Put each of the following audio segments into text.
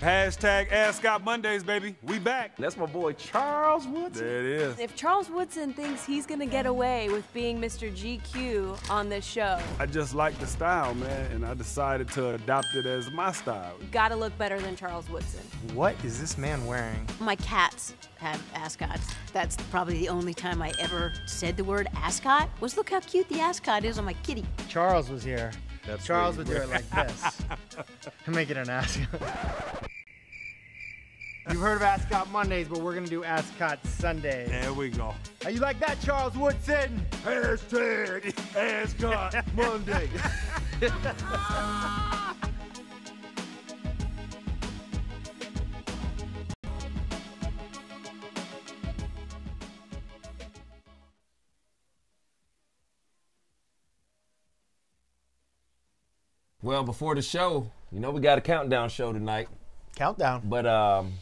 Hashtag Ascot Mondays, baby. We back. That's my boy Charles Woodson. There it is. If Charles Woodson thinks he's gonna get away with being Mr. GQ on this show, I just like the style, man, and I decided to adopt it as my style. gotta look better than Charles Woodson. What is this man wearing? My cats have ascots. That's probably the only time I ever said the word ascot. Was look how cute the ascot is on my kitty. Charles was here. That's Charles would do it like this. and make it an ascot. You've heard of Ascot Mondays, but we're gonna do Ascot Sundays. There we go. How you like that, Charles Woodson? Hashtag Ask Scott Monday. Well, before the show, you know we got a countdown show tonight. Countdown. But um,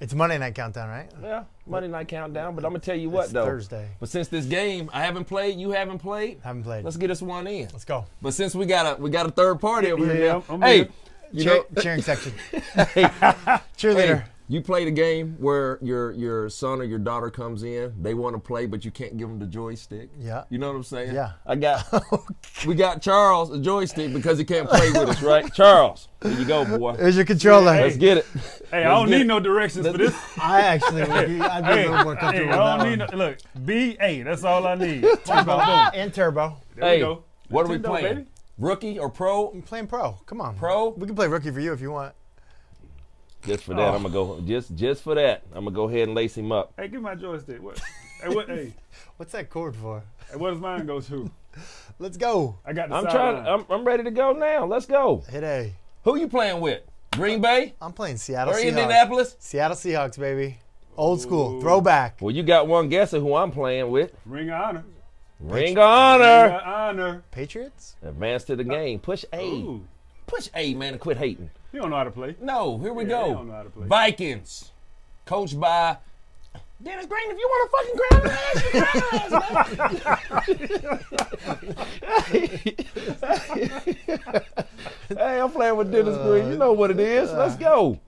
It's Monday Night Countdown, right? yeah, Monday night countdown. But I'm gonna tell you what It's though. Thursday. But since this game I haven't played, you haven't played. Haven't played. Let's get us one in. Let's go. But since we got a we got a third party over here Yeah, now, I'm hey, here. you Cheer- know, cheering section. hey, Cheerleader. hey, you play the game where your your son or your daughter comes in, they want to play, but you can't give them the joystick. Yeah. You know what I'm saying? Yeah. I got we got Charles a joystick because he can't play with us, right? Charles, here you go, boy. There's your controller. Let's get it. Hey, I don't need get- no directions for this. I actually would be, I'd be a Hey, little more hey, comfortable I with don't need that no, one. look, B A, that's all I need. Boom, boom, boom. And turbo. There hey, we go. what are we Nintendo, playing? baby. Rookie or pro? I'm playing pro. Come on. Pro? We can play rookie for you if you want. Just for that, Oh. I'm gonna go. Just just for that, I'm gonna go ahead and lace him up. Hey, give me my joystick. What? Hey, what? Hey, What's that cord for? hey, what does mine go to? Let's go. I got the I'm sideline. trying. I'm, I'm ready to go now. Let's go. Hit A. Who you playing with? Green Bay I'm playing Seattle or Seahawks. Indianapolis? Seattle Seahawks, baby. Old school. Ooh. Throwback. Well, you got one guess of who I'm playing with. Ring of honor. Ring of honor. Ring of honor. honor. Patriots? Advance to the uh, game. Push A. Ooh, Push A, man, and quit hating. You don't know how to play. No, here we Yeah, go. they don't know how to play. Vikings, coached by Dennis Green. If you want to fucking grab his ass, you grab his ass, hey, I'm playing with Dennis uh, Green. You know what it is. Uh. Let's go.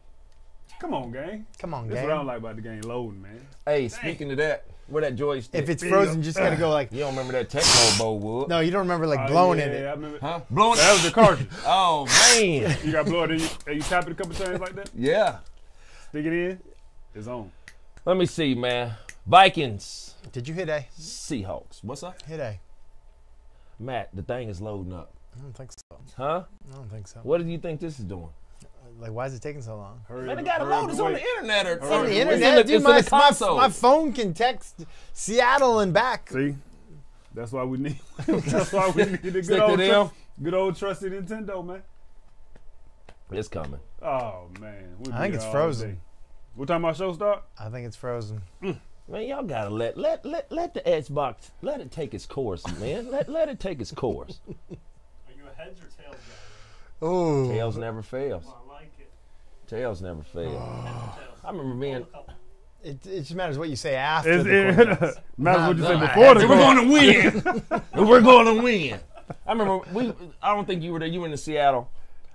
Come on, gang. Come on, That's what I don't like about the game loading, man. Hey, speaking of that, where that joystick? If it's frozen, you just gotta go like. you don't remember that Tecmo Bowl, Wood? No, you don't remember like Oh, blowing yeah, in yeah, I it. remember. Huh? Blowing. That was the cartridge. Oh man. You got to blow it in. You, hey, you tap it a couple times like that. yeah. Stick it in. It's on. Let me see, man. Vikings, Did you hit A? Seahawks. What's up, Hit A. Matt? The thing is loading up. I don't think so. Huh? I don't think so. What do you think this is doing? Like, why is it taking so long? Hurry Man, up, they got to load. It's on the internet. Or, Hurry or- The internet, It's dude, my, the my, my phone can text Seattle and back. See, that's why we need. that's why we need a good old, them. tr- good old trusty Nintendo, man. It's coming. Oh man, we'll I think it's frozen. day. What time our show start? I think it's frozen. Mm. Man, y'all gotta let let let let the Xbox let it take its course, man. let let it take its course. Are you a heads or tails guy? Ooh. Tails never fails. I like. Tails never fail. I remember being. It, it just matters what you say after It's, the it, contest. matters what you say before the We're going to win. We're going to win. I remember we. I don't think you were there. You were in Seattle.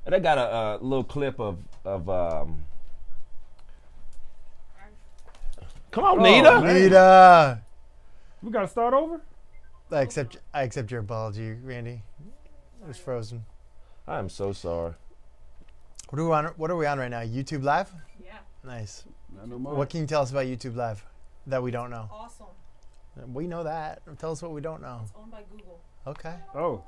And they got a, a little clip of of. Um, Come on, Oh, Nita. man. Nita. We gotta start over. I accept. I accept your apology, Randy. It was frozen. I am so sorry. What are we on? What are we on right now? YouTube Live. Yeah. Nice. Not no. What can you tell us about YouTube Live that we don't know? Awesome. Uh, we know that. Tell us what we don't know. It's owned by Google. Okay. Oh,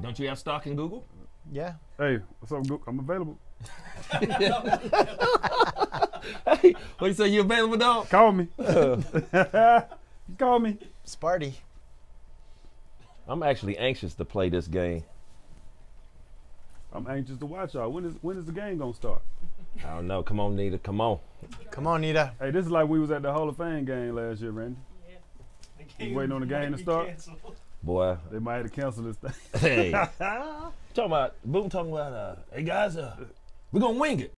Don't you have stock in Google? Yeah. hey, what's up? Gook? I'm available. Hey, what you say? You available, dog? Call me. Call me. Sparty. I'm actually anxious to play this game. I'm anxious to watch y'all. When is when is the game gonna start? I don't know. Come on, Nita. Come on. Come on, Nita. Hey, this is like we was at the Hall of Fame game last year, Randy. Yeah. The waiting on the game to start? canceled. Boy. They might have canceled this thing. Hey. talking about, Boom talking about, uh, hey guys, uh, we're going to wing it.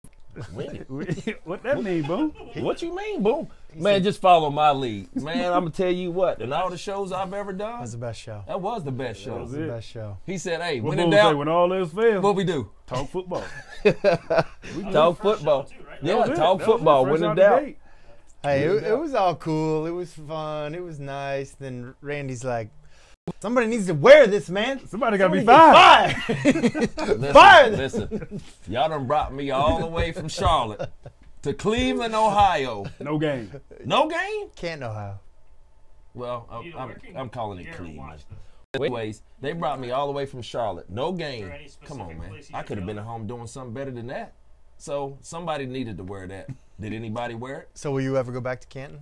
Wing it? what that mean, Boom? What you mean, Boom? Man, just follow my lead. Man, I'm gonna tell you what. In all the shows I've ever done, was the best show. that was the best show. That was the best show. He said, "Hey, What when in Bull doubt, when all else fails? what we do? talk football. Talk football. Too, right? Yeah, it. talk That was it. football. When in doubt. Hey, it, it was all cool. It was fun. It was nice. Then Randy's like, somebody needs to wear this, man. Somebody got to be Somebody fired. get fired. listen, Fire! listen, y'all done brought me all the way from Charlotte to Cleveland, Ohio. No game. No game? Can't know how. Well, I'm, I'm, I'm calling it here or Cleveland. Anyways, they brought me all the way from Charlotte. No game. Come on, man. I could have been at home doing something better than that. So somebody needed to wear that. Did anybody wear it? So will you ever go back to Canton?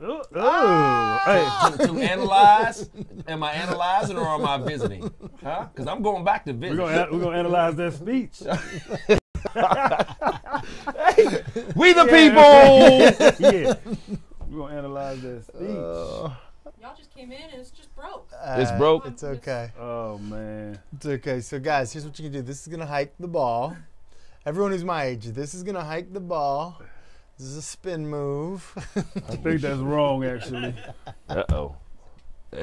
Oh, oh. hey, to, to analyze? Am I analyzing or am I visiting? Huh? Because I'm going back to we're visit. we're gonna analyze that speech. we the people. yeah, we're gonna analyze that speech. Y'all just came in and it's just broke. It's Uh, broke. It's okay. oh man, It's okay. So guys, here's what you can do. This is gonna hike the ball. Everyone who's my age, this is gonna hike the ball. This is a spin move. I think that's wrong actually. Uh oh.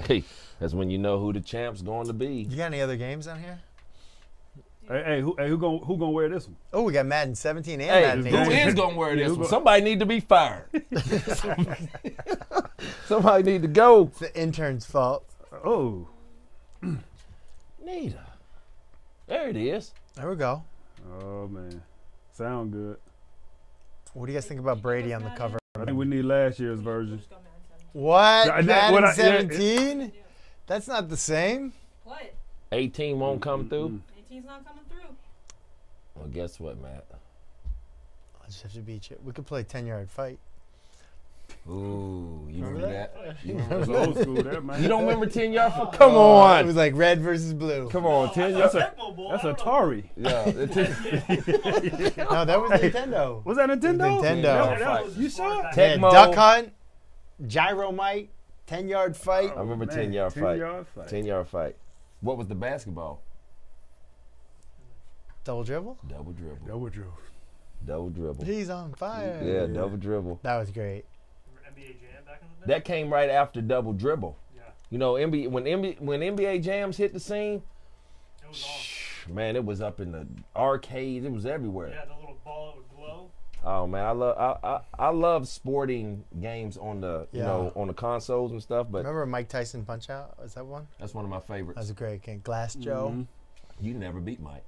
Hey, that's when you know who the champ's going to be. you got any other games on here? Hey, hey, who, hey, who gonna who gonna wear this one? Oh, we got Madden 17 and Hey, Madden who 18. is gonna wear this who one? Somebody need to be fired. Somebody need to go. It's the intern's fault. Oh, Nita. There it is. There we go. oh man, sound good. What do you guys think about Brady on the cover? I think we need last year's version. Just go Madden 7. What? Yeah, that- Madden what I- yeah, 17? That's not the same. What? 18 won't come through. 18's not coming through. Well, guess what, Matt? I just have to beat you. We could play 10 yard fight. Ooh, you remember that? You, That's remember old school, that man. you don't remember 10 yard for? It Come oh, on. It was like red versus blue. Come on, 10 That's yard. a That's I don't. Atari. Yeah. No, that was Nintendo. Was that Nintendo? Nintendo. That- that was- you saw it? Yeah, Tecmo. duck hunt, gyromite, 10 yard fight. I remember oh, Man, 10 yard 10 fight. yard fight. 10 yard fight. What was the basketball? Double dribble. Double dribble. Double dribble. Double dribble. He's on fire. Yeah, double dribble. That was great. NBA Jam back in the day. That came right after double dribble. yeah, You know, NBA, when NBA, when NBA jams hit the scene, it was awesome. man, it was up in the arcades. It was everywhere. Yeah, the little ball that would glow. Oh man, I love I, I I love sporting games on the you know on the consoles and stuff. But Remember Mike Tyson Punch Out? Was that one? that's one of my That favorites. was a great game. Glass Joe. Mhm. You never beat Mike.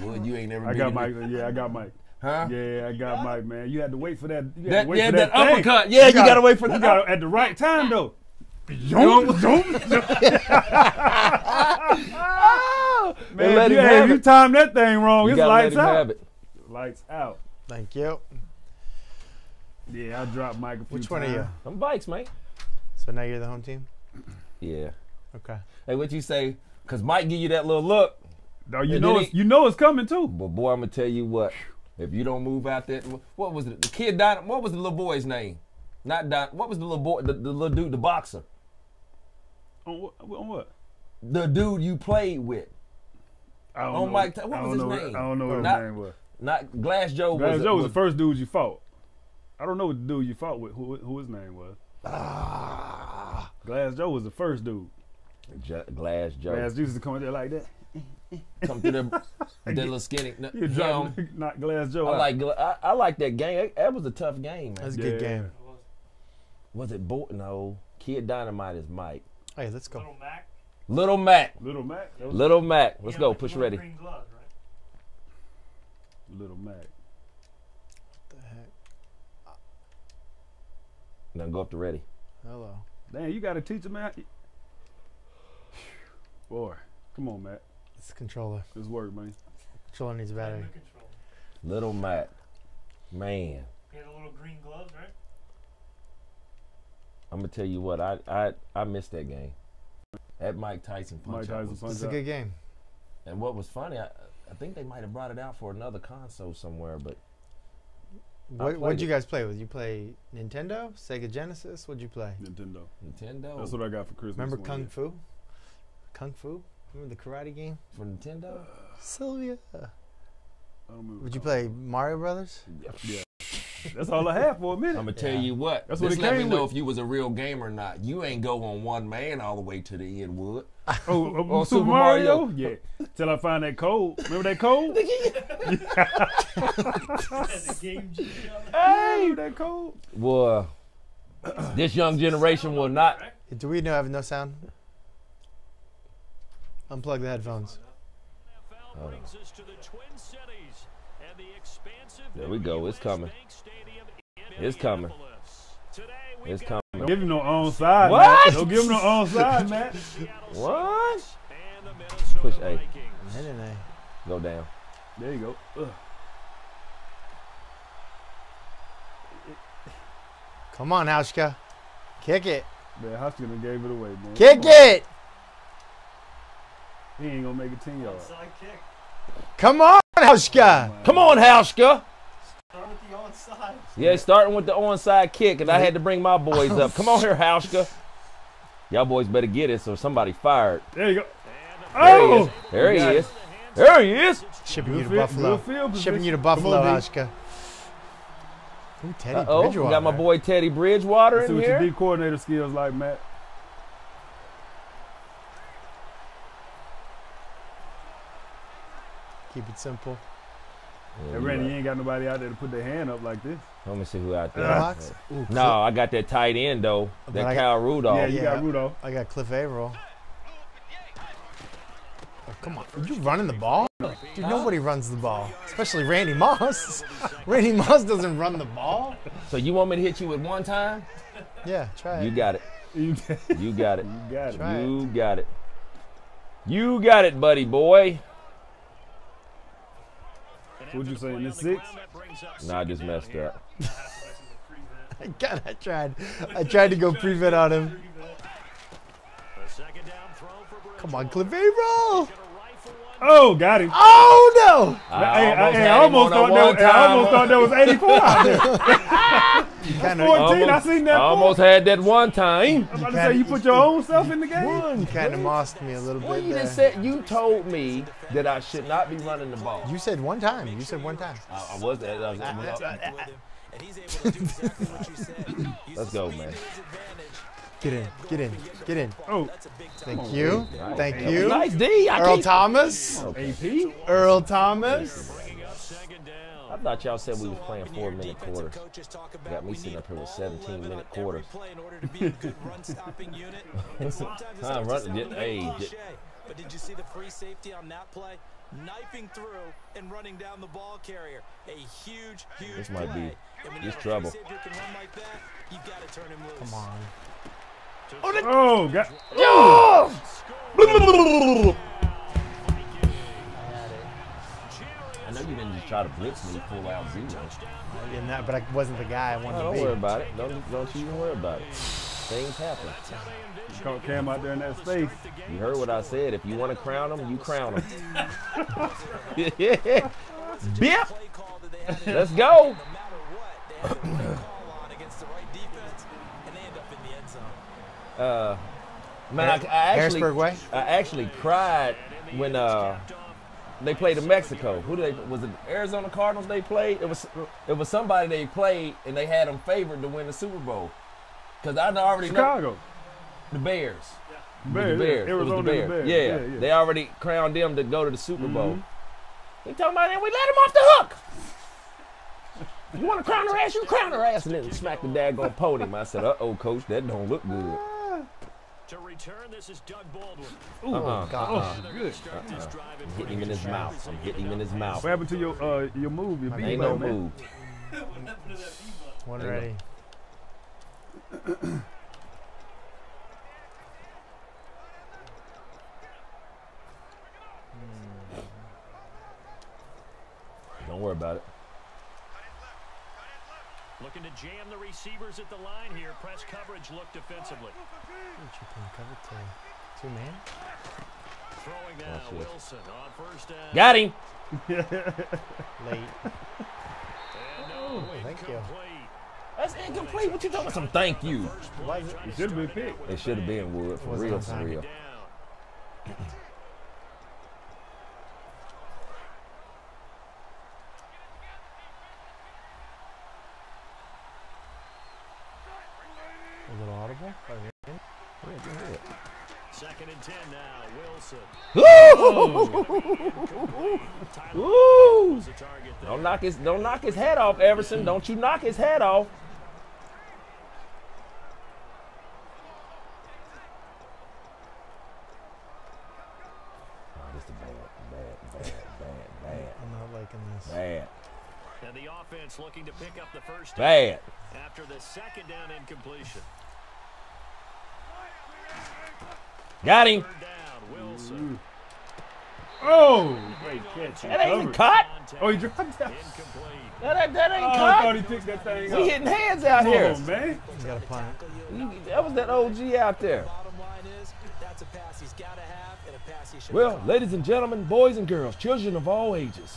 Would you ain't never I beat got. Mike. Yeah, I got Mike. Huh? Yeah, I got Mike, man. You had to wait for that. You had That, to wait yeah, for that, that, uppercut. Yeah, you, gotta- gotta wait for You the got it at the right time though. Zoom, zoom, zoom. Man, let if you, hey, if you it. time that thing wrong, You it's lights out. have it. Lights out. Thank you. Yeah, I dropped Mike a few Which one are you? I'm bikes, man. So now you're the home team? Yeah. Okay. Hey, what you say? Cause Mike give you that little look. No, you And know it's he- you know it's coming too. But boy, I'm gonna tell you what. If you don't move out there, what was it? The kid Don. What was the little boy's name? Not Don. What was the little boy? The, the little dude, the boxer. On what? On what? The dude you played with. I don't On know. Mike what I was don't his know. name? I don't know what Not- his name was. Not Glass Joe. Glass was, Joe was the first dude you fought. I don't know what the dude you fought with. Who, who his name was? Ah. Glass Joe was the first dude. J- Glass Joe. Glass Joe used to come in there like that. Come through the, that little skinny. No, You him. drop, knock Glass Joe I out. like I, I like that game. That, that was a tough game, That was man. a good Yeah. game. Was Was it Bo- No, Kid Dynamite is Mike. Hey, let's go. Little Mac. Little Mac. Little Mac. That was Little Mac. Let's He had, go. like, Push ready. Gloves, right? Little Mac. the heck? Now go up to ready. Hello. Damn, you got to teach him, man. Boy, come on, Matt. It's the controller. This work, man. Controller needs a battery. Climate. Little Mac. Man. He had the little green gloves, right? I'm gonna tell you what, I I I missed that game. That Mike Tyson punch Mike out Tyson punch It's a good game. And what was funny, I, I think they might have brought it out for another console somewhere, but What played what'd you guys play with? You play Nintendo, Sega Genesis? What'd you play? Nintendo. Nintendo That's what I got for Christmas. Remember Kung year. Fu? Kung Fu? Remember the karate game? for Nintendo. Sylvia. I don't remember Would you play Mario Brothers? Yeah. That's all I have for a minute. I'm gonna tell you what. That's what this it let me came know if you was a real gamer or not. You ain't go on one man all the way to the end, Wood. Oh, oh, Oh, Super, Super Mario? Mario. Yeah. Till I find that code. Remember that code? the game hey, that code. Well, this young generation will not. Do we know have no sound? Unplug the headphones. brings us to the Twin Cities and the expansive There we go. It's coming. Bank Stadium in It's coming. Minneapolis. Today we've It's got coming. Don't give him no onside, What? man. Don't give him no onside, man. What? The Minnesota Push A. Vikings. No, no, no. Go down. There you go. Ugh. Come on, Hauschka. Kick it. Man, Hopkins done gave it away, man. Kick it. He ain't gonna make it 10 yards. Side kick. Come on, Hauschka. Come on, Hauschka. Start with the onside. Yeah, starting with the onside kick, and I had to bring my boys up. Come on here, Hauschka. Y'all boys better get it, so somebody fired. There you go. There he Oh! is. There he is. There he is. Shipping you to Buffalo. field Shipping you to Buffalo, on, D. Hauschka. Ooh, Teddy Uh oh, Bridgewater. got my boy Teddy Bridgewater Let's see in what your here. D coordinator skills like, Matt. Keep it simple. Yeah, Hey, Randy, you ain't got nobody out there to put their hand up like this. Let me see who out there. Box. Ooh, No, I got that tight end though. Oh, but That I- Kyle Rudolph. yeah, you yeah. got Rudolph. I got Cliff Avril. Oh, come on. Are you running the ball? Dude, nobody runs the ball. Especially Randy Moss. Randy Moss doesn't run the ball. So you want me to hit you with one time? Yeah, try it. You got it. You You got it. You got it. You got it. You got it, buddy boy. What'd you say, in this six? Nah, I just messed up. God, I tried. I tried to go prevent on him. Come on, Cliff Avril. Oh, got him. Oh, no. I Hey, I, hey, had I him almost on a thought that, I almost one-timer. thought that was 84 out there. You kind 14, of I seen that. I almost had that one time. I'm about to say, you put your own self in the game? you kind of mossed me a little Well, bit you there. just said you told me that I should not be running the ball. You said one time. You said one time. I, I was that. I was, let's go, man. Get in. Get in. Get in. Oh, Thank you. Thank you. Nice D. I Earl Thomas. AP? Earl Thomas. I thought y'all said we was playing four minute quarters. Got me sitting up here with 17 minute quarters. Huh, run, get, hey, get, But did you see the free safety on that play? Knifing through and running down the ball carrier. A huge, huge This might be- play. And when you this trouble. free safety who can run like that, you got to turn him loose. Come on. Oh, got. I know you didn't just try to blitz me full out zero. And that, but I wasn't the guy I wanted No, don't to worry be. about it. Don't, don't you even worry about it. Things happen. You caught Cam out there in that space. You heard what I said. If you want to crown them, you crown them. Bip. Play call that they had in Let's go. Uh, man, I, I actually, Harrisburg way. I actually cried when uh they played in Mexico. Who did they? Was it Arizona Cardinals? They played. It was it was somebody they played, and they had them favored to win the Super Bowl. Cause I already know Chicago. the Bears. Bears. the Bears. Yeah. It was the Arizona Bears. the Bears. Yeah. yeah, yeah. they already crowned them to go to the Super Bowl. Mhm. They talking about that. We let them off the hook. You want to crown her ass? You crown her ass, and then smack the daggone podium. I said, "Uh oh, coach, that don't look good." To return, this is Doug Baldwin. Uh-uh. God. Oh, uh-huh. good. Uh-huh. I'm hitting him in his mouth. I'm hitting him in his mouth. What happened to your uh your move? Your beat Ain't no man? move. One There you ready. Don't worry about it. Looking to jam the receivers at the line here. Press coverage look defensively. Triple cover two. Two man. Throwing now, Watch this. Wilson on first down. Got him. Late. And no, Thank you. incomplete. That's incomplete. What you talking about? Some thank you. It? It should have been picked. It should have been Wood for real, for real. Down. little audible. Second and 10 now. Wilson. Woo! Was the target there. Don't knock his don't knock his head off, Everson. Don't you knock his head off. Oh, this is bad, bad, bad, bad, bad, I'm not liking this. bad, And the offense looking to pick up the first bad. after the second down incompletion. Got him. Third down. Oh, great catch. That ain't covered. cut. Oh, he dropped that. Incomplete. That, ain't- that ain't Oh, I thought cut. he picked that thing We up. hitting hands out Come here. on, man. He's got a punt. That was that OG out there. Bottom line is, that's a pass he's got to have and a pass he should Well, ladies and gentlemen, boys and girls, children of all ages.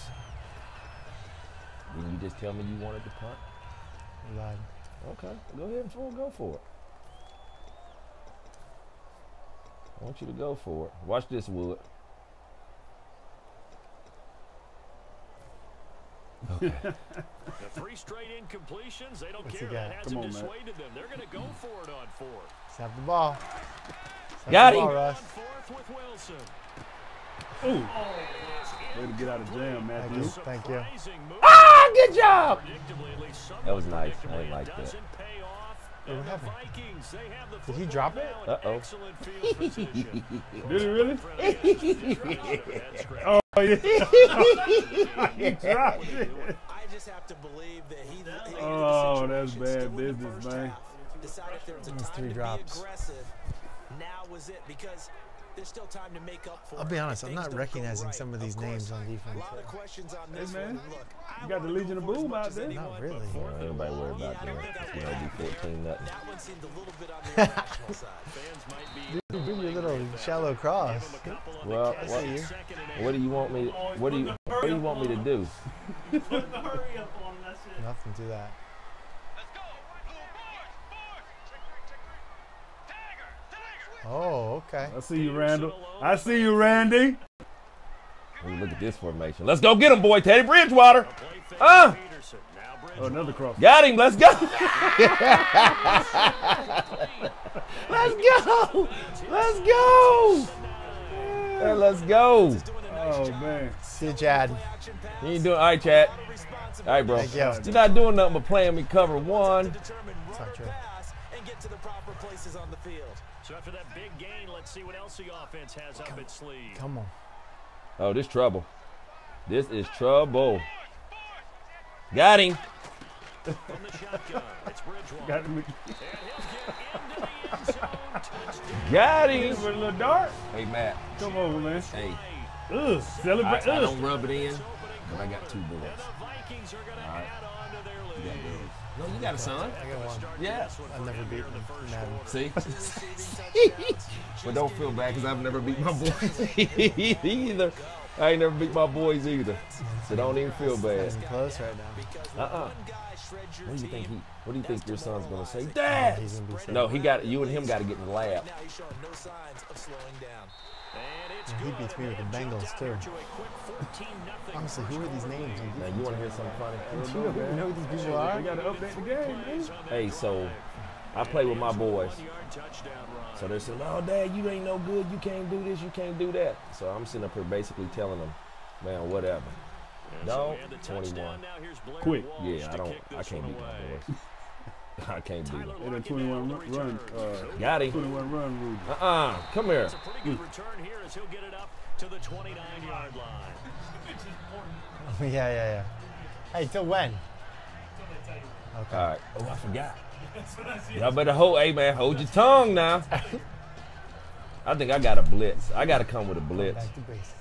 Didn't you just tell me you wanted to punt? Okay, go ahead and full go for it. I want you to go for it. Watch this, Wood. Okay. the three straight incompletions, they don't What's care. That hasn't Come on, Matt. dissuaded them. They're going to go for it on fourth. Snap the ball. Snap Got the him. ball, Russ. fourth with Wilson. Ooh. Way to get out of jam, Thank Matthew. you. Thank you. Ah, good job. Predictably, at least somewhat That was nice. I like it that. Doesn't pay off. What happened? Vikings, they have the Did he drop it? Uh-oh. excellent field position. Did he really? Oh, yeah. he dropped it. I just have to believe that he. he oh, knew the Oh, that's bad still in the business, man. half. Decided there was a That's three drops. Be aggressive. Now was it because there's still time to make up for I'll be honest, I'm not recognizing right. some of these course, names on A defense. lot of questions on Hey, this man. one. Look, You got the Legion of Boom out there. Not but really. fourth and Everybody worry about yeah, I them. don't think that You know, one- be 14 nothing. That one seemed a little bit on the irrational side. Fans might be Do your little shallow cross. give him a couple on Well, what- on second and What do you want me? What do you? What do you want me to do? Put the hurry up on him, that's it. Nothing to that. Oh, okay. I see you, Randall. I see you, Randy. Let me look at this formation. Let's go get him, boy. Teddy Bridgewater. play fake! Peterson. Now Oh, another cross. Got him. Let's go. let's go. Let's go. Hey, let's go. Oh, oh man. See you, Chad. You ain't doing all right, Chad. All right, bro. Thank you. You're not doing nothing but playing me cover one. Determine It's run not true. Or pass and get to the proper places on the field. So after that big gain, let's see what else the offense has up its sleeve. Come on. Oh, this trouble. This is trouble. Got him. From the shotgun, it's Bridgewater. Got him. And he'll get into the end zone. Touchdown. Got With him. a little dart. Hey, Matt. Come over, man. Hey, Ugh. Celebrate. I Ugh. don't rub it in, but I got two And bullets. the Vikings are going to All right. add on to their lead. No, you got a son. I got one. Yeah. I've never beaten Madden. See? but don't feel bad because I've never beat my boys either. I ain't never beat my boys either. So don't even feel bad. It's close right now. Uh-uh. What do you think he? What do you think your son's gonna say? Yeah, Dad. he's gonna be. No, he got you and him got to get in the lab. Now he's showing no signs of slowing down. And he good. beats me with the Bengals, too. out to a quick 14-0 Honestly, who are these names? on Now you want to hear something funny? Do you even know who these people are? They got to update the game, man. Hey, so I play with my boys. One-yard touchdown run. So they're saying, "Oh, Dad, you ain't no good. You can't do this. You can't do that." So I'm sitting up here basically telling them, "Man, whatever." No, so we had the 21. touchdown. Now here's Blair Quick. Yeah, I don't. I can't one beat my boys. I can't do Tyler them. They done Lockett 21 now run. Uh, Got him. 21 run rule. Uh-uh. Come here. It's a pretty good return here as he'll get it up to the 29-yard line. yeah, yeah, yeah. Hey, till when? Okay. All right. Oh, I forgot. Y'all better hold. Hey, man, hold your tongue now. I think I got a blitz. I got to come with a blitz. Back to basics.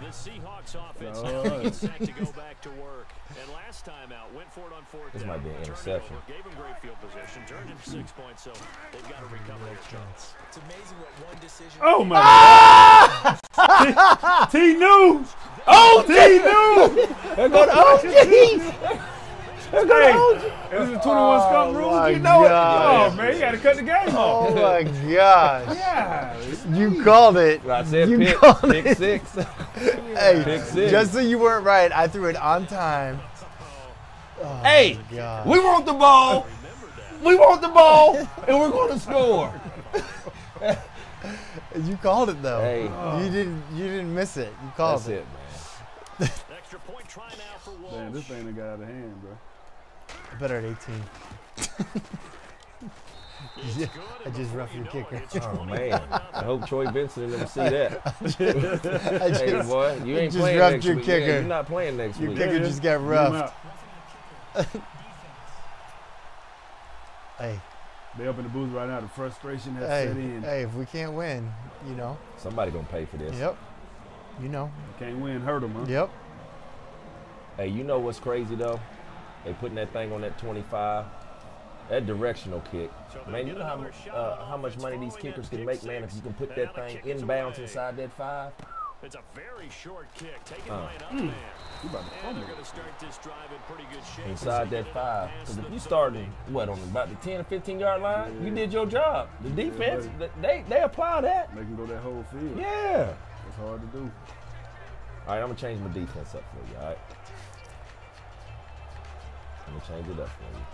The Seahawks offense Oh. now set to go back to work. And last time out, went for it on fourth This down. might be an interception. over, Gave them great field position, turned it six points, so they've got to recover their shots. It's amazing what one decision. Oh, my God. T, T knew. Oh, oh, T knew. They're going oh, oh, to OG. They're going to OG. This is 21 skunk rule. You know it. God. Oh, man, you got to cut the game off. Oh my gosh. Yeah. You called it. I said you pick, called pick it. six. Hey, Pick six. just so you weren't right, I threw it on time. Oh Hey, God. we want the ball. we want the ball, and we're going to score. You called it though. Hey. You didn't. You didn't miss it. You called That's it. it, man. Extra point try now for Walsh. Man, this thing done got out of hand, bro. Better at 18. It's Yeah, I just roughed your kicker. Oh man, I hope Troy Vincent never see that. I hey just, boy, you ain't just playing roughed next your week. Yeah, kicker. you're not playing next your week. Your kicker Yeah, just got roughed. Hey, They up in the booth right now. The frustration has hey, set in. hey! If we can't win, you know. Somebody gonna pay for this. Yep. You know. Can't win, hurt them, huh? Yep. Hey, you know what's crazy though? They putting that thing on that 25. That directional kick. Man, you know how, uh, how much money these kickers can make, man, if you can put that thing inbounds inside that five? It's a very short kick taken Uh. by an up man. You about to fumble. They're going to start this drive in pretty good shape. Inside that five. Because if you starting, what, on about the 10 or 15 yard line, you did your job. The defense, th- they, they apply that. They can go that whole field. Yeah. It's hard to do. All right, I'm going to change my defense up for you, all right? I'm going to change it up for you.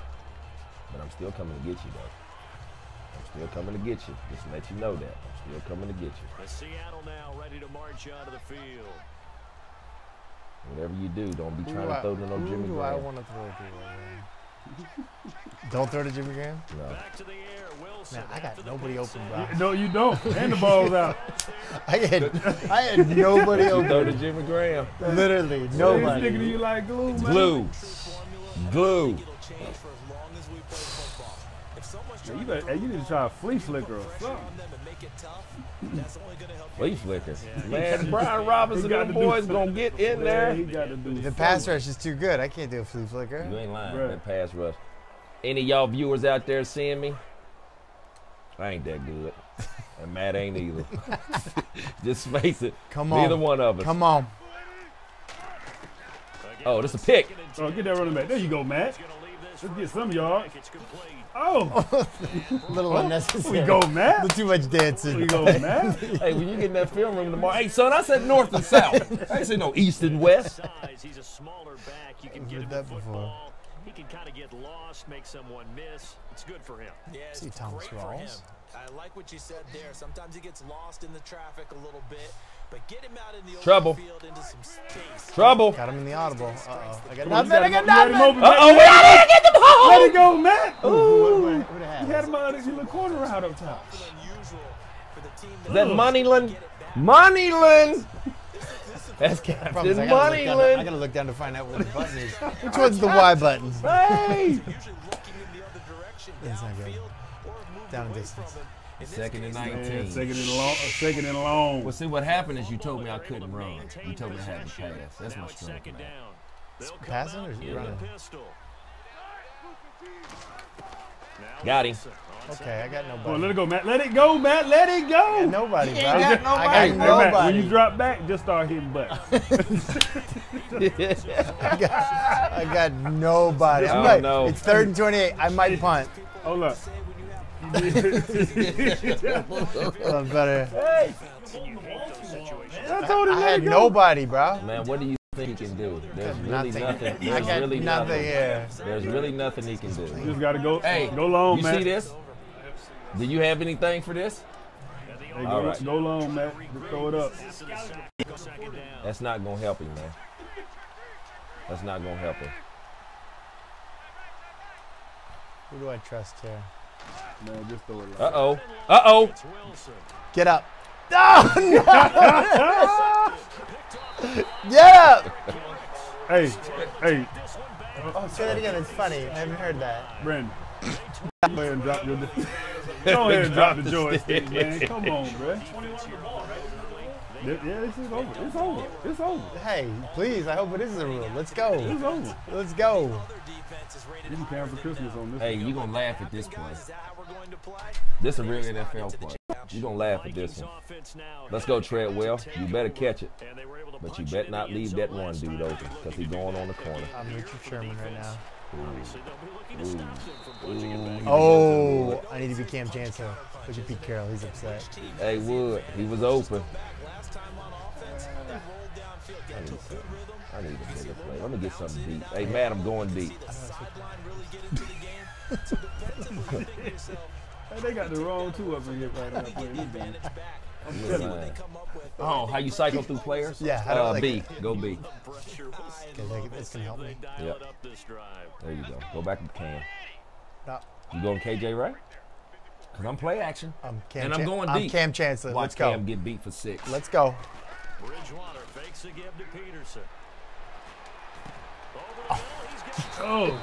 But I'm still coming to get you, though. I'm still coming to get you. Just to let you know that. I'm still coming to get you. The Seattle now ready to march out of the field. Whatever you do, don't be Who trying do to I- throw to no who Jimmy do I Graham. want to throw to? Uh, right now? Don't throw to Jimmy Graham. No. Back to the air, Wilson. Man, I got nobody open, bro. No, you don't. And the ball's out. I had, I had nobody open. Throw to. Jimmy Graham. Literally They sticking to nobody. you like glue, man. Glue. Glue. It'll change for as long as we play football. If Yeah, you, better, hey, you need to try a flea flicker or pressure something. on them and make it tough, that's only going to help Flea flickers. Man, Brian Robison and to them boys something. gonna get in Yeah, there. he got to do The something. pass rush is too good. I can't do a flea flicker. You ain't lying. Bruh. That pass rush. Any of y'all viewers out there seeing me? I ain't that good. And Matt ain't either. Just face it. Come on. Neither one of us. Come on. Oh, this a pick. Oh, get that running back. There you go, Matt. Gonna Let's get a some free yards. kick. Oh, A little oh, unnecessary. we go, A Matt. little too much dancing. We go, Matt. Hey, when you get in that film room tomorrow, hey son, I said north and south. I ain't say no east and west. He's a smaller back. You can get heard him that before. football. He can kind of get lost, make someone miss. It's good for him. Yeah, See Thomas great. Rawls. I like what you said there. Sometimes he gets lost in the traffic a little bit, but get him out in the open Trouble. field into some space. Trouble. Got him in the audible. Uh oh. I got Come on, nothing. you I got got him- you had him nothing. Uh oh, we gotta get the ball. Let it go, Matt. Ooh. What, what, You had him on his little corner out up top. Unusual for the team Is that Moneyland? Moneyland. That's Captain Promise, I gotta, look down to, I Moneyland. gotta look down to find out what the button is. Which one's the Y button? Hey. usually looking in the other direction That's not good. downfield or have moved Down distance. from him. In this Second and case, Man, 19. second and long. Second and long. Well, see what happened is you told me I couldn't run. You told me I had to pass. That's now my it's strength, second man. down. They'll come Passing or is he in the running? pistol. Now Got him. Okay, I got Come on, nobody. let it go, Matt. Let it go, Matt. Let it go. Nobody, bro. ain't got I nobody. got Hey, hey, Matt, when nobody. you drop back, just start hitting buttons. I got, I got nobody. I'm Oh, like, no. it's third and 28. I might punt. Hold up. Oh, better. I told him I let had it go. nobody, bro. Man, what do you think he can do? There's really Nothing. nothing. I got really nothing nothing. here. There's really nothing he can do. Just gotta go. Hey, go long, you Matt. see this? Do you have anything for this? Hey, go, All right. go long, Matt. Just throw it up. That's not gonna help him, man. That's not gonna help him. Who do I trust here? Man, just throw it Uh up. oh. Uh oh. Get up. Oh, no! Get up! Hey, hey, Oh, say that again. It's funny. I haven't heard that. Brandon. Go ahead and drop your. Go ahead and drop the joystick, man. Come on, bro. Yeah, this is over. It's over. It's over. Hey, please. I hope it is the rule. Let's go. It's over. Let's go. Their defense is rated You can plan for Christmas on this. Hey, you gonna laugh at this play. Guys, is that how we're going to play? This a real NFL play. You gonna laugh at this one. Let's go, Treadwell. You better catch it, And they were able to but you punch better not leave that one dude open because he's going on the corner. I'm Richard Sherman right now. Obviously, they'll be looking to stop them from punching it back. Oh, I need to be Kam Chancellor. Look at Pete Carroll. He's upset. Hey, Wood, he was open. Last time on offense, they rolled downfield, I need, good rhythm. I need a bigger play. Let me get something deep. Hey, Matt, I'm going deep. The sideline really get into the game. So defensively, think to yourself, Hey, they got the wrong two up in here right now get playing the this game. advantage back. I'm See telling what they you. come up with. Oh, how you cycle through players? Yeah, how do- Uh, like- B. Go B. Pressure was Okay, that- that's help me. Yep. it up this drive. There you go. Go back to Kam. No, You going KJ right? Cause I'm play action. I'm Kam And I'm Chan- going I'm deep. Kam Chancellor. Watch Let's go. Kam get beat for six. Let's go. Bridgewater fakes the give to Peterson. Over the middle, he's got Oh,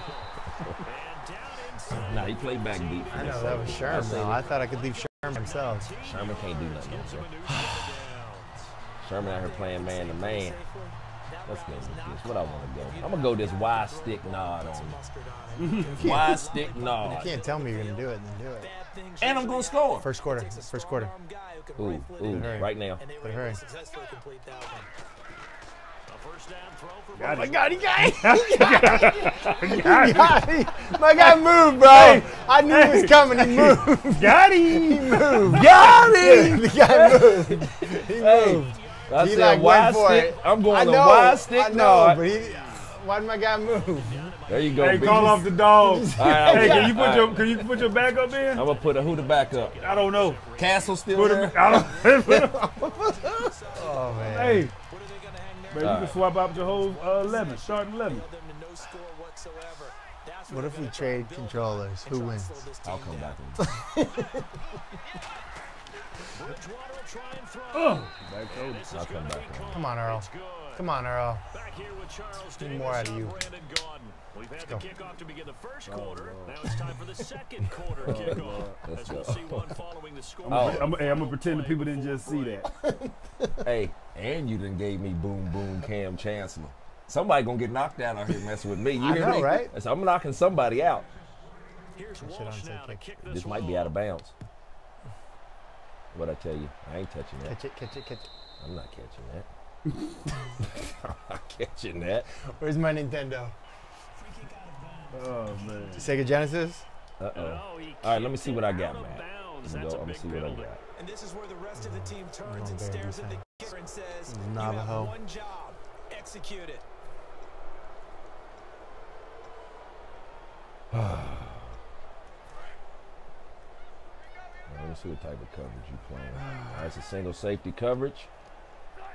and down inside. Nah, he played back deep. I know that was Sherman, though. I thought I could leave Sherman himself. Sherman can't do nothing. Gets him bro. a new set of downs. Sherman out here playing man to man. Let's go with this. What I want to go. I'm gonna go this wide stick nod on you. Wide stick nod. You can't tell me you're gonna do it and then do it. And I'm gonna score. First quarter. First quarter. Ooh, ooh, right now. And they were But hurry. To successfully complete that first down throw for got Bridgewater. it. God, he got it. He got it. My guy moved, bro. Oh. I knew he was coming. He moved. Got him. He moved. Got him. The guy moved. He Hey, moved. I He said like wide went for stick. it. I'm I going know. to wide stick I know, nod. but he. Why did my guy move? There you go. Hey, bitches. call off the dog. All right, Hey, can you all put your can you put your back up in? I'm gonna put a who to back up. I don't know. Castle still Put there. him. I don't. put Oh man. hey, What are they going to hang man, their you All can swap out your whole uh, eleven, starting eleven. them to no score whatsoever. That's What if we gonna try and trade controllers? Who wins? I'll come back. Bridgewater will try and throw. Oh, back And shoulder. I'll come gonna back be on. caught. Come on, Earl. Come on, Earl. Back here with Charles Need more out of you. We've had the kickoff to begin the first quarter. Now it's time for the second quarter kickoff. Let's As we'll see one following the score. Oh. I'm, hey, I'm gonna pretend the people didn't just see that. Hey, and you done gave me boom boom Kam Chancellor. Somebody gonna get knocked out out here messing with me. You I hear know, me? right? So I'm knocking somebody out. Here's Walsh now to kick. kick this, This might be out of bounds. What I tell you, I ain't touching that. Catch it, catch it, catch it. I'm not catching that. I'm not catching that. Where's my Nintendo? Oh man. Sega Genesis? Uh oh. All right, let me see what I got, man. bounds. Let me go. a I'm see what I got. And this is where the rest of the team turns and stares at the thanks. kicker and says, Navajo. You have one job. Execute it. Let me see what type of coverage you playing. That's a single safety coverage.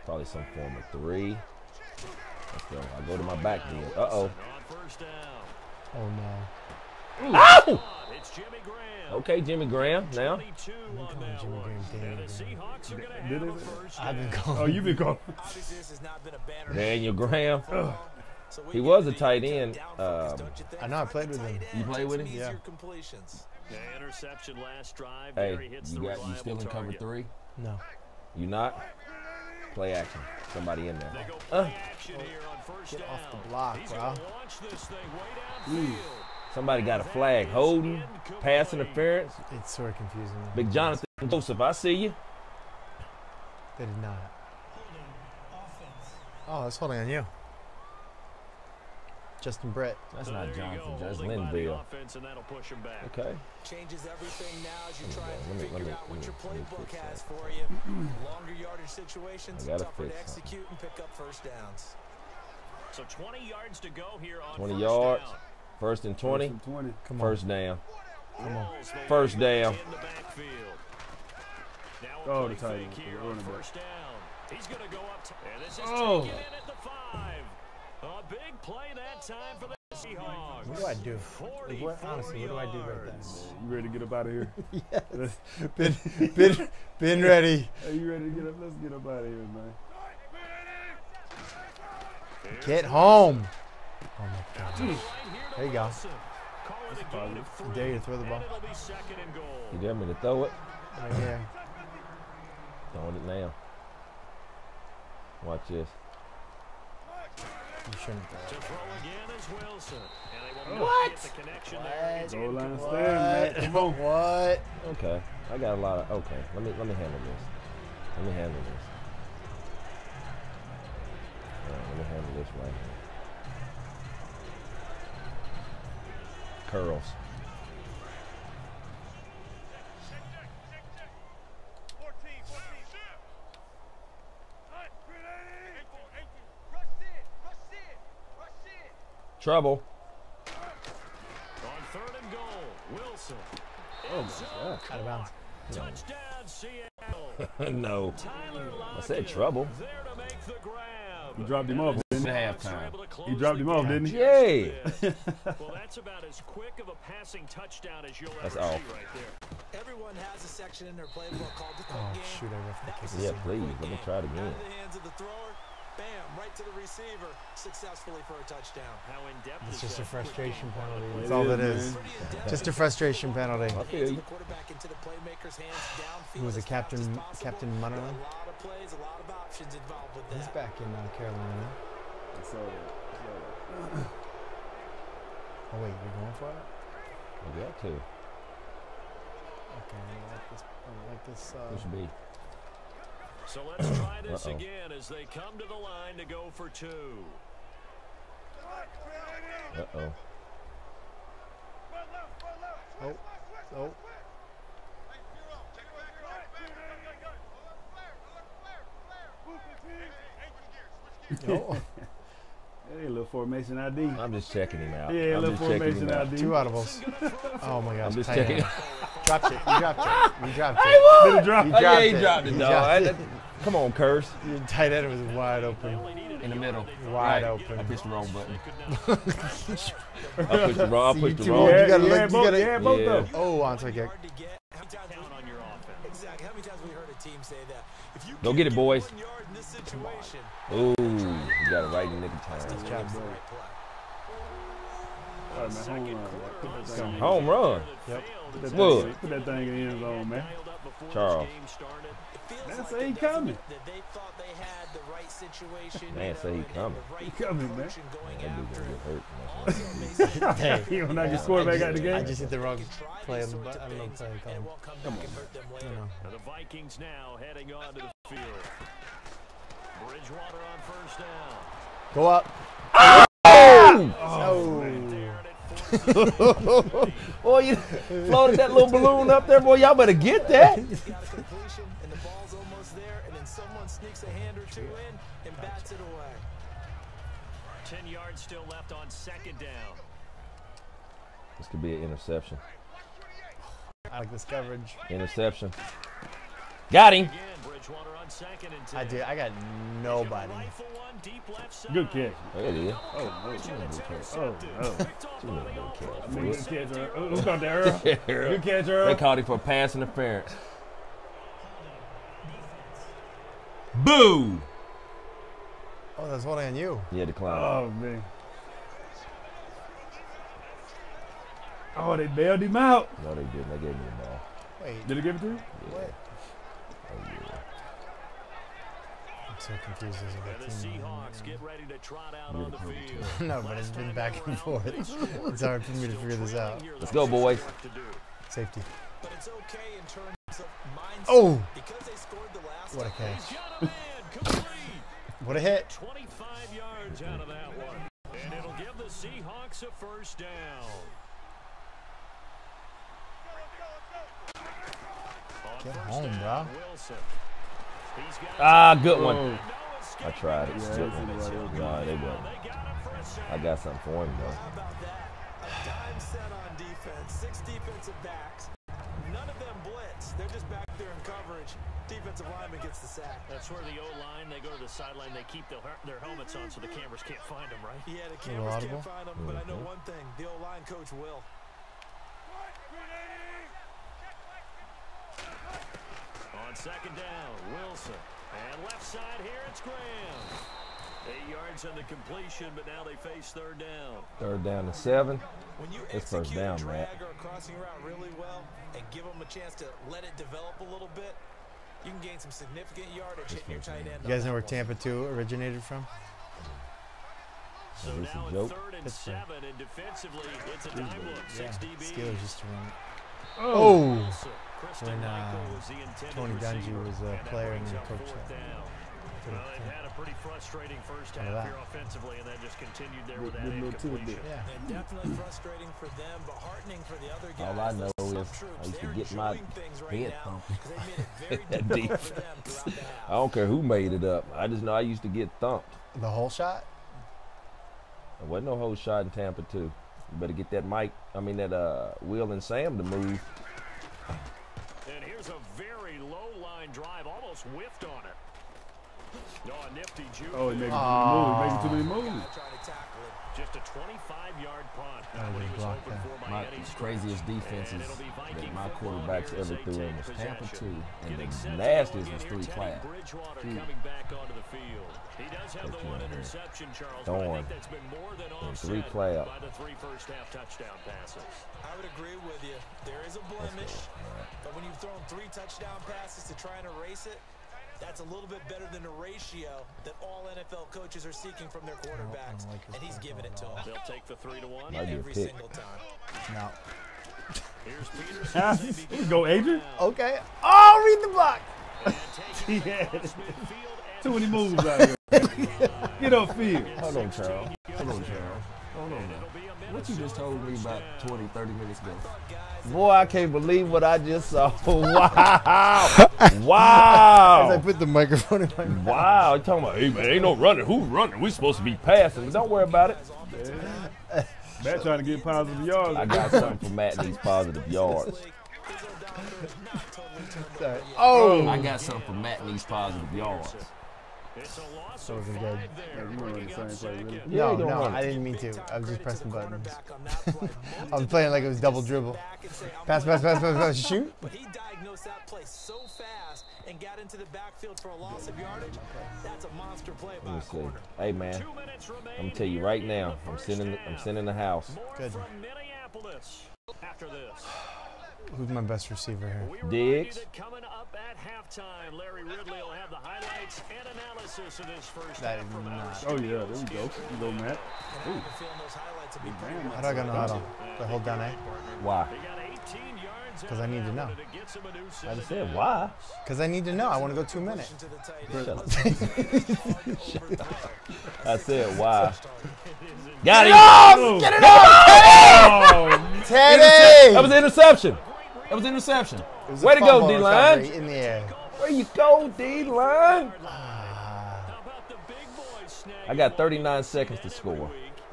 Probably some form of three. Let's go. I go to my back then. Uh oh. On first down. Oh no. Ow! It's Jimmy Graham. Okay, Jimmy Graham. Now 22 on calling that Jimmy. Graham Daniel Graham. Seahawks are going to Did have a it? first I've been down. calling. Oh, you been going. Obviously, this has not been a banner. Daniel Graham. He was a tight end, um, don't you think? I know, I played with him. You end, played with him? Yeah. The interception last drive. Hey, hits you the got you still in cover three? No. You not? Play action. Somebody in there. Uh, play action here on first Get off the block, He's bro. gonna launch this thing way downfield. somebody got a flag. Holding, pass interference. It's sort of confusing. Big Jonathan Joseph, I see you. They did not. Oh, that's holding on you. Justin Britt. That's So not there you Jonathan, that's holding by the Linval. and push him back. Okay. Changes everything now as you Let me try go. Let me- let figure me- out what let your me- let me playbook has that. for you. Longer yardage situations, I gotta tougher to fix something. and pick up first downs. So 20 yards to go here on 20 first yards. down. First and 20. First and 20. Come on. First down. Rolls the First down. In the backfield. Now a Oh, the tight end, fake the on back. first down. He's going to go up. To, and this is Oh. taken in at the five. A big play that time for the Seahawks. What do I do? 44 Like, what, honestly, what do I do right yards. You ready to get up out of here? yes. been, been, been ready. Hey, you ready to get up? Let's get up out of here, man. Get home. Oh my God. Right here to There you go. Wilson. Call it a gain of I dare you to throw the ball. And it'll be second and goal. You dare me to throw it? Right here. Throwing it now. Watch this. You shouldn't To throw throw again is Wilson. And they will not get the connection there. It's Goal line incomplete. stand, man. Come on. What? Okay. I got a lot of. Okay. Let me let me handle this. Let me handle this. All right, let me handle this right here. Curls. Trouble. On third and goal, Wilson Wilson. Oh my god. Out of bounds. Touchdown, Seattle. no. Tyler I said Lockett trouble. There to make the grab. He dropped him off, didn't he? Halftime. He dropped him off, didn't he? Yay. well, that's about as quick of a passing touchdown as you'll That's ever off. see right there. Everyone has a section in their playbook called the quick Oh game. shoot! I left the That's kick. Yeah, please. Let me try it Out again. Of the hands of the thrower, bam, right to the receiver, successfully for a touchdown. How in depth It's is just a that quick frustration penalty. That's all that is, is. man. Pretty in-depth. Just a frustration penalty. I feel Hands of you. the quarterback into the playmaker's hands downfield Who was as it, Captain- fast as possible. Captain Munnerlyn? A lot of plays, a lot of options involved with He's back in uh, Carolina. So, so. Oh wait, you're going for it? We got to. Okay, I like this. I don't like this. Uh, Push B. So let's try this Uh-oh. again as they come to the line to go for two. Uh oh. oh, oh. Hey, little formation ID. I'm just checking him out. Yeah, I'm little just checking formation out. ID. Two audibles. Oh my gosh. I'm just tight checking. end. Dropped it. You dropped it. You dropped I it. won. Did it drop? Oh, yeah, he it. dropped it, You dog. dropped I- it. Come on, curse. Your tight end was wide open. In the middle. Wide Right. open. I pushed the wrong button. I pushed the wrong. I See, pushed the you wrong. Yeah, you gotta yeah, look- you gotta- yeah, both Yeah. though. Oh, onside kick. Hard to get. How many times Count on your offense. Exactly. How many times we heard a team say that? If you Go get it, boys. one yard in this situation, Ooh, you got it right in the nick of time. right play. All right, man, home run. man. Put that thing in. Home run. Yep. Put that thing- Put that thing in the end zone, man. Charles. It feels Man like say he the coming. they thought they had the right situation. Man say he know, and- and coming. He coming, man. approach and going That dude gonna get hurt. Also, Mason Hey. You don't knock your quarterback out the game. I just hit the wrong play these on the button. I don't know things, play and call. it come back and hurt them I later. don't know. The Vikings now heading on to the field. Bridgewater on first down. Go up. Oh! Oh. boy, you floated that little balloon up there, boy. Y'all better get that. He's got a completion, and the ball's almost there, and then someone sneaks a hand or two in and bats it away. Ten yards still left on second down. This could be an interception. I like this coverage. Interception. Got him. Again, Bridgewater on second and ten. I did. I got nobody. Rifle one deep left side. Good catch. There it is. Oh, no. Oh, no. Picked off Too many by good Earl. Good catch, Earl. Who caught that, Earl? Good catch, They called him for a pass interference. Boo! Oh, that's holding on you. Yeah, decline. Oh, man. Oh, they bailed him out. No, they didn't. They gave me the ball. Wait. Did they give it to you? What? Oh, yeah. I'm so confused as And what the team. Seahawks get ready to trot out on the the field. no, but it's been back and forth. It's hard for me to figure this out. Let's go, boys. Safety. But it's okay in terms of mindset. Oh! Because they scored the last What a catch. Got a man, complete. What a hit. 25 yards out of that one. And it'll give the Seahawks a first down. Get home, down, bro. Wilson. He's got Ah, good one. Oh. I tried it. Yeah, Good one. right. Nah, they wasn't. They got him for a sack. I got something for him, though. How about that? A dime set on defense. Six defensive backs. None of them blitz. They're just back there in coverage. Defensive lineman gets the sack. That's where the O-line, they go to the sideline, they keep their, their helmets on so the cameras can't find them, right? Yeah, the cameras can't find them, but I know Mhm. one thing. The O-line coach will. Second down, Wilson. And left side here, it's Graham. Eight yards on the completion, but now they face third down. Third down to seven. When you It's first execute down, a drag Matt. or a crossing route really well and give them a chance to let it develop a little bit, you can gain some significant yardage hitting your tight end. You guys know where. Tampa 2 originated from? So Is a now it's third and Pittsburgh. seven, and defensively, it's a dime look. Six DBs. Steelers used to run it. Oh. Wilson. Christian When, uh, Michael was the intended Tony Dungy was a and that player and brings then up fourth down. Well, they've had a pretty frustrating first half here offensively, and then just continued there with that good little tidbit. incompletion. Yeah. And definitely frustrating for them, but heartening for the other guys. All I know Those is I used to get my enjoying right head now thumped. 'cause they made it very That defense. the. I don't care who made it up. I just know I used to get thumped. The whole shot? There wasn't no whole shot in Tampa, too. You better get that Mike. I mean that uh Will and Sam to move. And here's a very low line drive, almost whiffed on it. Oh, a nifty juke. Oh, he making too Aw. many moves. Making too many moves. Just a 25-yard punt. Oh, what he they was blocked hoping that. My craziest defenses And it'll be that my football quarterbacks here as ever they threw in was Tampa possession. two, and the nastiest go was three Teddy class. Two. coming back onto the field. He does have the one interception, Charles, but I Thorn. think that's been more than And three offset clap. by the three first half touchdown passes. I would agree with you. There is a blemish, but when you've thrown three touchdown passes to try and erase it, that's a little bit better than the ratio that all NFL coaches are seeking from their quarterbacks, like and he's giving it to them They'll take the three to one. Might every pick. single time. No. Here's Ah, Peterson. Here we go, Adrian. Okay. Oh, read the block. He had too many moves out here. Get up field. Hold on, Charles. Hold on, Charles. Hold on now. What you just told me about 20, 30 minutes ago? Boy, I can't believe what I just saw. Wow. As I put the microphone in my mouth. Wow. You talking about, hey, man, ain't no running. Who's running? we supposed to be passing. But don't worry about it. Matt trying to get positive yards. I got something for Matt needs positive yards. Sorry. Oh. I got something for Matt needs positive yards. It's a of wasn't good. there, you were in bringing the up play, really. second. Yeah, No, no. I didn't mean to. I was just pressing buttons. Quarterback on that play. I was playing like it was double dribble. Back and say, I'm Pass, pass, pass, pass, pass, shoot. But he diagnosed that play so fast and got into the backfield for a loss of yardage. That's a monster play by Let me see. corner. Hey, man. Two minutes remain I'm gonna tell you right now. I'm first sitting. I'm half. sitting in the house. Good. from Minneapolis after this. Who's my best receiver here? We Diggs. That coming up at halftime, Larry Ridley will have the highlights and analysis of this first That half is from not- Oh, yeah. There we go. You go, Matt. I have a feeling those highlights will be pretty Damn. How do I got no huddle? Do I hold down A? Eh? Why? He got 18 yards 'Cause I need to know. I just said why. Because I need to know. I want to go two minutes. to the. Shut up. I said why. Got him. Oh, Get it up, oh, Teddy! That was an interception. That was an interception. It Way to go, D-line. In the air. Where you go, D-line? Ah. I got 39 seconds to score.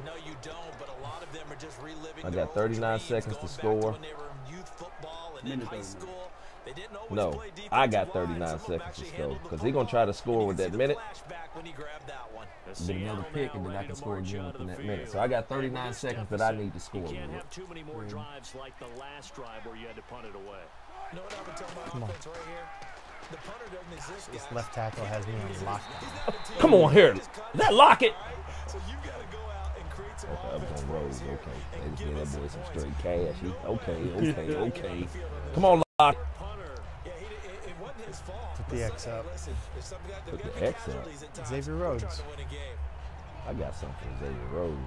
No, you don't, but a lot of them are just reliving I got 39 seconds to score. when they were in youth football and in high school. They didn't always No, I got 39 Some of them seconds to score because he gonna try to score with that minute. flashback when he grabbed that one. Get another pick, and then I can score again within that minute. So I got 39 seconds that I need to score. You can't with. have too many more drives like the last drive where you had to punt it away. You know what I would tell my Come on. offense right here? The punter doesn't exist, This left tackle has me on lockdown. Come on here. That lock it. So you got to go out and create some Okay, I'm offense on rolls. Okay. and They just give gave that boy some some straight cash. Okay, okay, okay. Come on, lock. Punter. Yeah, he, it, it wasn't his fault. Put the X up. Listen, if some guy, Put the X up. casualties at times Xavier Rhodes. trying to win a game. I got something for Xavier Rhodes.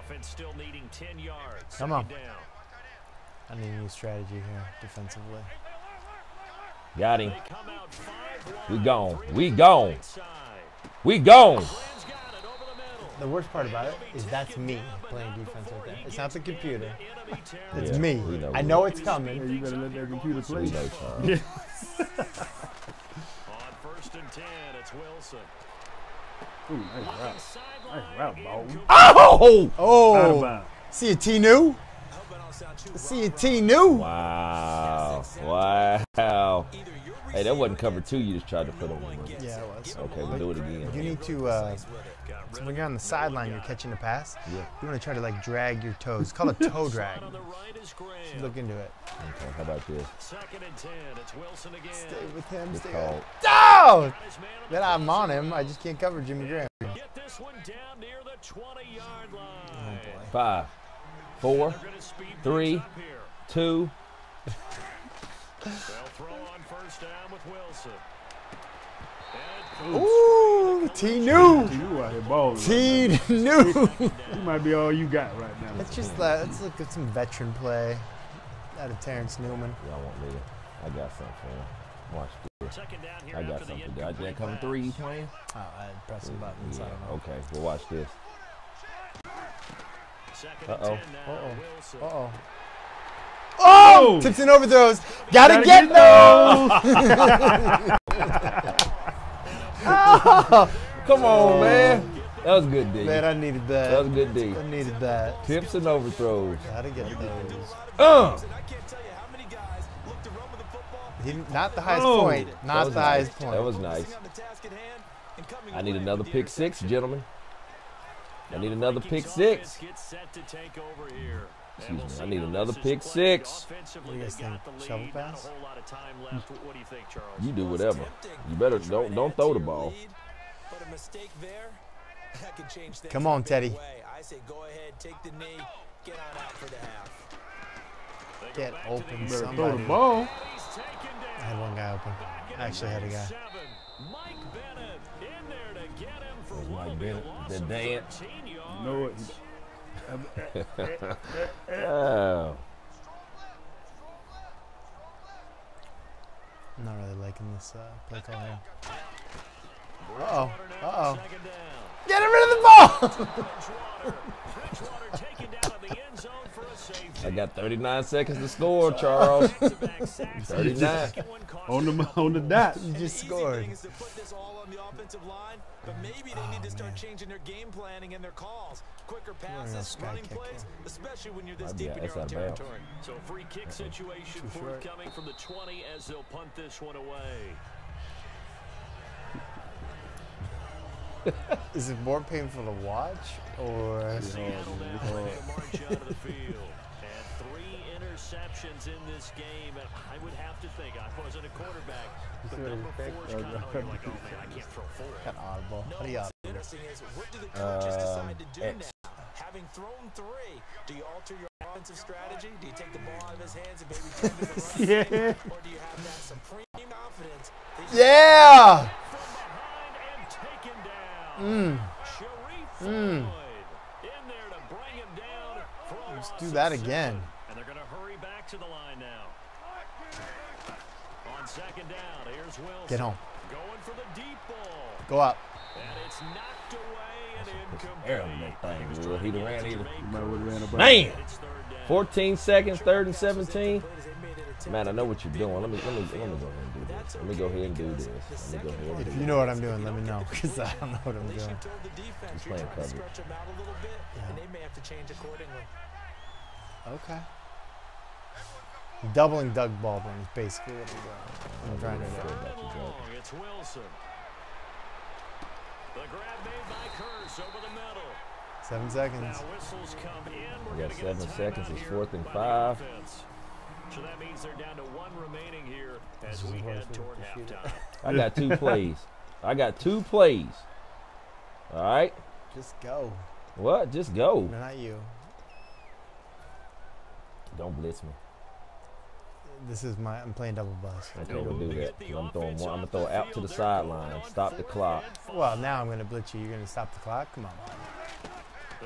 Offense still needing 10 yards. Come on. Down. I need a new strategy here defensively. Got him. They come out five We wide, gone. We on the gone. We gone. Glenn's got it over the worst part about it is that's me playing defense like that. It's not the computer. It's Yeah, me. know. I know it's Hey, coming. you better let that computer play. We know, Charles. Yeah. On first and 10, it's Wilson. Ooh, nice route. Sideline Nice route, Baldwin. incomplete. Oh! Out of Oh, bounds. see a T new? I hope I don't sound too See a rough, T new? Wow. Wow. Hey, that wasn't receiver cover two you just tried to put on me. gets Yeah, it, it was. Okay, we'll do it again. You need to, uh, so when you're on the sideline, you're catching a pass. Yeah. You want to try to like drag your toes. It's called a toe drag. On right. Look into it. Okay, how about this? Second and 10, it's Wilson again. Stay with him. Good Stay call. with Oh! His man on Then I'm on him. I just can't cover Jimmy Graham. Get this one down near the 20-yard line. Five, four, They're gonna speed things three, up here. two. They'll throw on first down with Wilson. And Ooh, T new. You out here balling. right T new. now. You might be all you got right now. Let's just uh, let's look at some veteran play out of Terrence Newman. Y'all want me to? I got something for him. Watch this. second down here I got after the something. Did I incomplete that coming pass. three you playing? Oh, I had pressed some buttons. Yeah. I don't know. Okay. Well, watch this. Second Uh-oh. and 10 now, Uh-oh. Uh oh. Oh! Tips and overthrows. Gotta, Gotta get get those. Come on, man. That was a good D. Man, I needed that. That was a good D. I needed that. Tips and overthrows. Gotta get those. Uh. He, not the highest Oh. point. Not the nice. highest point. That was nice. I need another pick six, gentlemen. I need another pick six. Gets set to take over here. Excuse me. I need another pick six. What do you guys think? Shovel pass? What do you think, Charles? You do whatever. You better don't don't throw the ball. But a mistake there, that could change things Come on, Teddy. I say go ahead, take the knee, get on out for the half. Get open Better throw the ball. I had one guy open. I actually had a guy. Mike Bennett in there to get him for There's Mike will be a Bennett, the dance. 13. You know what? Oh. I'm not really liking this uh, play call here. Uh oh. Uh oh. Second down. Get rid of the ball! I got 39 seconds to score, Charles. Back-to-back sacks. 39. Second one cost on him the on the dot. You just Easy scored. thing is to put this all on the offensive line, but maybe they need to start oh, changing their game planning and their calls. Quicker passes, sky running kick plays, especially when you're this Might be deep out- in your that's own out of bounds. territory. So a free kick situation forthcoming from the 20 as they'll punt this one away. Is it more painful to watch or? Seattle now oh, interceptions in this game. And I would have to think, I wasn't a quarterback, but number four is kind of like, oh man, I can't throw four. Of oddball. No, How do you what's interesting is what do the coaches decide to do Um, now? Having thrown three, do you alter your offensive strategy? Do you take the ball out of his hands and maybe turn to the running Yeah. Or do you have that supreme confidence? that Yeah! From behind and taken. Mm. Mm. Floyd in there to bring him down for a Let's do that again. And they're going to hurry back to the line now. On second down, here's Wilson. Get home. Going for the deep ball. Go up. And it's knocked away and incomplete. air on that thing, was Will. trying He'd to have ran either. Jermaine Might would've ran Kearse. about- Man. It's third down. 14 seconds, third and 17. played, they made an attempt Man, I know what you're doing. Let me let me let me go ahead and do this. Let me go ahead and do this. Let me go second ahead part and If you know what I'm doing, let me know because I don't know what I'm least you doing. told the defense He's you're playing trying to coverage. stretch them out a little bit, and they may have to change accordingly. Okay. Doubling Doug Baldwin is basically what I'm doing. I'm oh, trying to do. Third oh, it's Wilson. The grab made by Kearse over the middle. Seven seconds. whistles come in. We're We got gonna get seven seconds. It's fourth and five. So that means they're down to one remaining here as we head toward to shoot it. halftime. I got two plays. I got two plays. All right. Just go. What? Just go. No, not you. Don't blitz me. This is my. I'm playing double buzz. Okay, we'll do that. I'm throwing one. I'm gonna throw out to the sideline. Stop the clock. Well, now I'm gonna blitz you. You're gonna stop the clock. Come on.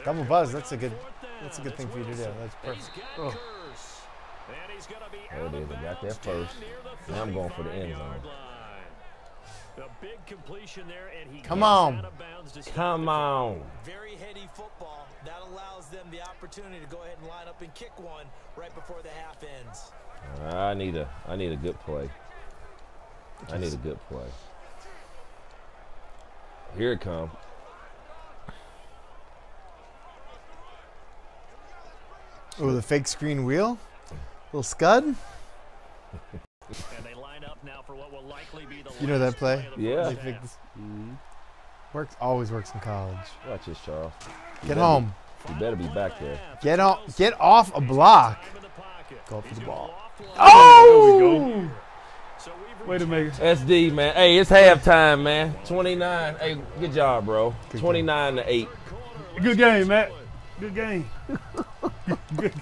Double buzz. That's a good. That's a good thing for you to do. That's perfect. Oh. There it is. I got that first. Now I'm going for the end zone. A big completion there, and he Come on. out of bounds to stop Come on. Very heady football. That allows them the opportunity to go ahead and line up and kick one right before the half ends. Uh, I need a. I need a good play. I need a good play. Here it come. Oh, the fake screen wheel. Little scud. And they line up now for what will likely be the You know that play? of Yeah. first They fake mm-hmm. Works. Always works in college. Watch this, Charles. You Get home. Be, you better be back there. Get off. Get off a block. Time in the pocket. Go up for the ball. Oh! So we've Way to make it. SD man. Hey, it's halftime, man. 29. Hey, good job, bro. 29 to 8. Good game, Matt. Good game. good,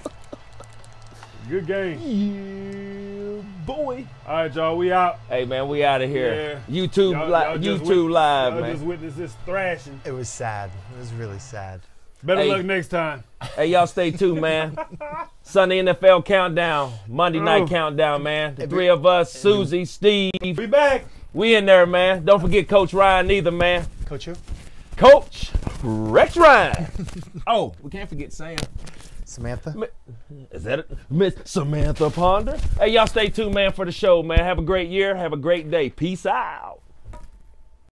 good game. Yeah, boy. All right, y'all. We out. Hey, man, we out of here. Yeah. YouTube, Y'all- li- YouTube wit- live, y'all man. just witnessed this thrashing. It was sad. It was really sad. Better Hey. luck next time. Hey, y'all stay tuned, man. Sunday NFL countdown, Monday night Oh. countdown, man. The Hey, three of us, Susie, Steve, We back. we in there, man. Don't forget Coach Ryan either, man. Coach, who? Coach Rex Ryan. oh, we can't forget Sam. Samantha. Is that it? Miss Samantha Ponder? Hey, y'all stay tuned, man, for the show, man. Have a great year. Have a great day. Peace out.